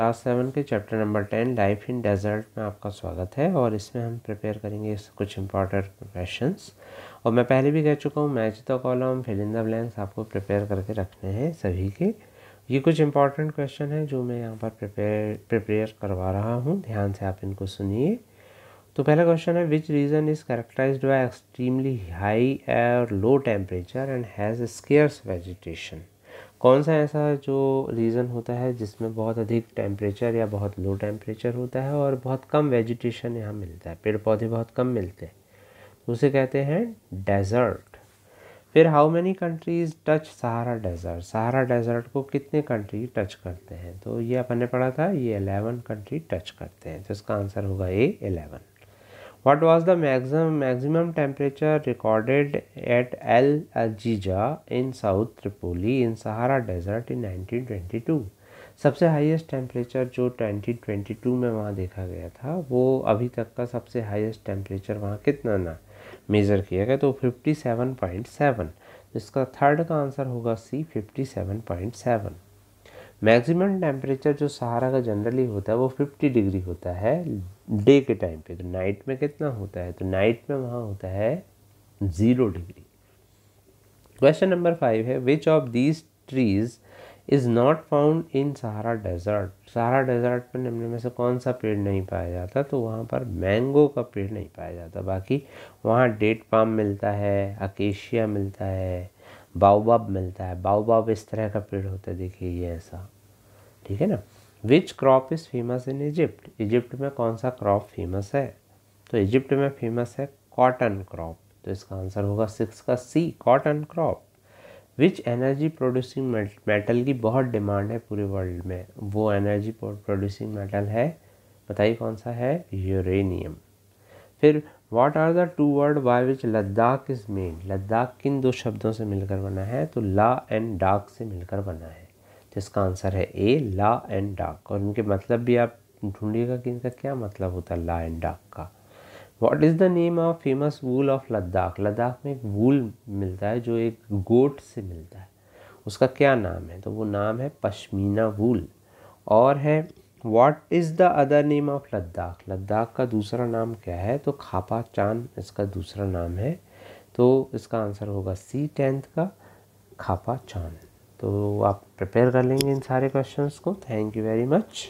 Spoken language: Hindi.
क्लास सेवन के chapter number ten life in desert में आपका स्वागत है और इसमें हम प्रिपेयर करेंगे कुछ इंपॉर्टेंट क्वेश्चंस और मैं पहले भी कह चुका हूँ match the column fill in the blanks आपको प्रिपेयर करके रखने हैं सभी के। ये कुछ इंपॉर्टेंट क्वेश्चन हैं जो मैं यहाँ पर प्रिपेयर प्रिपेयर करवा रहा हूँ। ध्यान से आप इनको सुनिए। तो पहला क्वेश्चन है which region is characterize by extremely high और low temperature and has scarce vegetation कौन सा ऐसा जो रीज़न होता है जिसमें बहुत अधिक टेम्परेचर या बहुत लो टेम्परेचर होता है और बहुत कम वेजिटेशन यहाँ मिलता है? पेड़ पौधे बहुत कम मिलते हैं। उसे कहते हैं डेजर्ट फिर how many countries touch Sahara desert Sahara desert को कितने कंट्री टच करते हैं? तो ये अपन ने पढ़ा था, ये एलेवन कंट्री टच करते हैं। तो इसका आंसर होगा A eleven What was the maximum maximum temperature recorded at El Ajija in South Tripoli in Sahara Desert in 1922? सबसे हाईएस्ट टेम्परेचर जो 2022 में वहाँ देखा गया था वो अभी तक का सबसे हाईएस्ट टेम्परेचर वहाँ कितना ना मेज़र किया गया तो 57.7 इसका थर्ड का आंसर होगा सी 57.7 मैक्सिमम टेम्परेचर जो सहारा का जनरली होता है, वो 50 डिग्री होता है डे के टाइम पे। तो नाइट में कितना होता है? तो नाइट में वहाँ होता है zero degree. Question number five है which of these trees is not found in Sahara desert Sahara desert पर निम्न में से कौन सा पेड़ नहीं पाया जाता? तो वहाँ पर मैंगो का पेड़ नहीं पाया जाता। बाकी वहाँ डेट पाम मिलता है अकेशिया मिलता है बाउबाब मिलता है। बाउबाब इस तरह का पेड़ होता है, देखिए ये ऐसा। ठीक है ना? Which crop is famous in Egypt Egypt में कौन सा क्रॉप फ़ेमस है? तो इजिप्ट में फ़ेमस है कॉटन क्रॉप तो इसका आंसर होगा सिक्स का C cotton crop which energy producing metal की बहुत डिमांड है पूरे वर्ल्ड में। वो एनर्जी प्रोड्यूसिंग मेटल है। बताइए कौन सा है? यूरेनियम फिर what are the two word by which Ladakh is main Ladakh किन दो शब्दों से मिलकर बना है? तो ला एंड डाक से मिलकर बना है। जिसका आंसर है ए ला एंड डाक और इनके मतलब भी आप ढूंढिएगा कि इनका क्या मतलब होता है ला एंड डाक का। What is the name of famous wool of Ladakh Ladakh में एक वूल मिलता है जो एक गोट से मिलता है। उसका क्या नाम है? तो वो नाम है पश्मीना वूल और है what is the other name of Ladakh Ladakh का दूसरा नाम क्या है? तो खापा चाँद इसका दूसरा नाम है। तो इसका आंसर होगा सी टेंथ का खापा चाँद तो आप प्रिपेयर कर लेंगे इन सारे क्वेश्चंस को। Thank you very much